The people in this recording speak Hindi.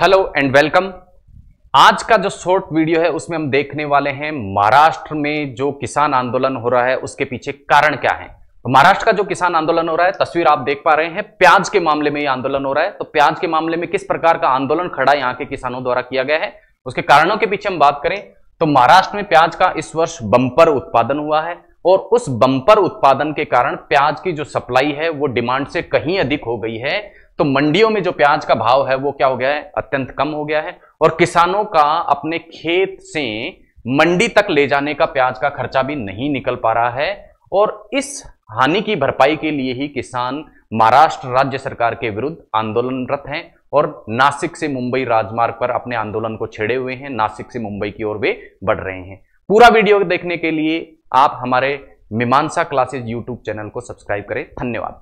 हेलो एंड वेलकम आज का जो शॉर्ट वीडियो है, उसमें हम देखने वाले हैं महाराष्ट्र में जो किसान आंदोलन हो रहा है, उसके पीछे कारण क्या है? तो महाराष्ट्र का जो किसान आंदोलन हो रहा है, तस्वीर आप देख पा रहे हैं, प्याज के मामले में ये आंदोलन हो रहा है। तो प्याज के मामले में किस प्रकार का आंदोलन खड़ा यहाँ के किसानों द्वारा किया गया है, उसके कारणों के पीछे हम बात करें। तो महाराष्ट्र में प्याज का इस वर्ष बंपर उत्पादन हुआ है और उस बंपर उत्पादन के कारण प्याज की जो सप्लाई है, वो डिमांड से कहीं अधिक हो गई है। तो मंडियों में जो प्याज का भाव है, वो क्या हो गया है? अत्यंत कम हो गया है। और किसानों का अपने खेत से मंडी तक ले जाने का प्याज का खर्चा भी नहीं निकल पा रहा है। और इस हानि की भरपाई के लिए ही किसान महाराष्ट्र राज्य सरकार के विरुद्ध आंदोलनरत हैं और नासिक से मुंबई राजमार्ग पर अपने आंदोलन को छेड़े हुए हैं। नासिक से मुंबई की ओर वे बढ़ रहे हैं। पूरा वीडियो देखने के लिए आप हमारे मीमांसा क्लासेज यूट्यूब चैनल को सब्सक्राइब करें। धन्यवाद।